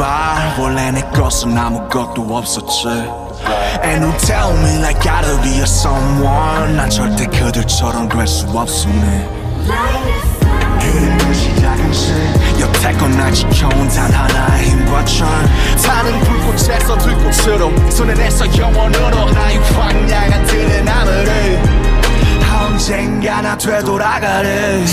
봐. 원래 내 것은 아무것도 없었지. And don't tell me like gotta be a someone. 난 절대 그들처럼 될 수 없음네 그린 듯이 작은 시 여태껏 날 지켜온 단 하나의 힘과 전 타는 불꽃에서 들꽃으로 손에 내서 영원으로 나의 황량한 들의 나무를. 언젠가 나 되돌아가리.